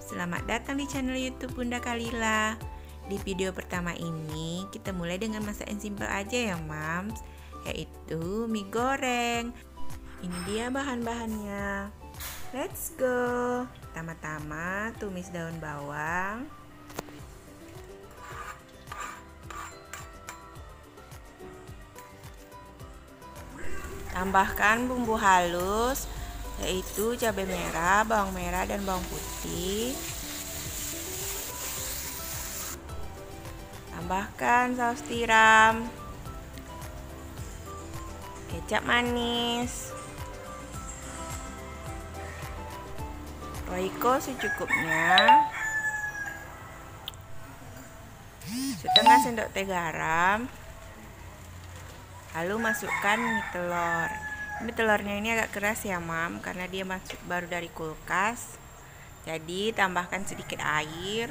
Selamat datang di channel YouTube Bunda Kalila. Di video pertama ini, kita mulai dengan masak yang simple aja ya, Mams, yaitu mie goreng. Ini dia bahan-bahannya. Let's go. Pertama-tama tumis daun bawang. Tambahkan bumbu halus yaitu cabai merah, bawang merah, dan bawang putih. Tambahkan saus tiram, kecap manis, roiko secukupnya, setengah sendok teh garam, lalu masukkan mie telur. Ini telurnya ini agak keras ya mam Karena dia masuk baru dari kulkas. Jadi tambahkan sedikit air.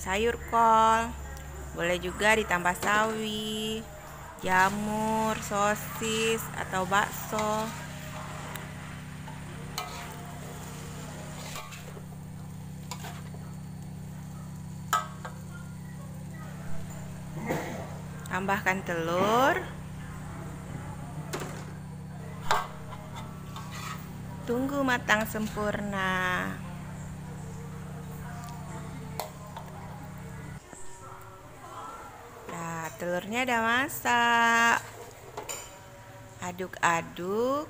Sayur kol. Boleh juga ditambah sawi Jamur, sosis, atau bakso tambahkan telur. Tunggu matang sempurna. Nah telurnya udah masak. Aduk-aduk.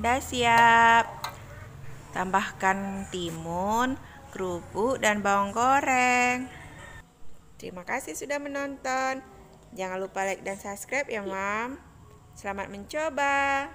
Udah siap Tambahkan timun, kerupuk, dan bawang goreng. Terima kasih sudah menonton. Jangan lupa like dan subscribe ya, Mam. Selamat mencoba.